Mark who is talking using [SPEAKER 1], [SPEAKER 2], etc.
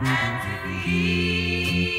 [SPEAKER 1] and to the eve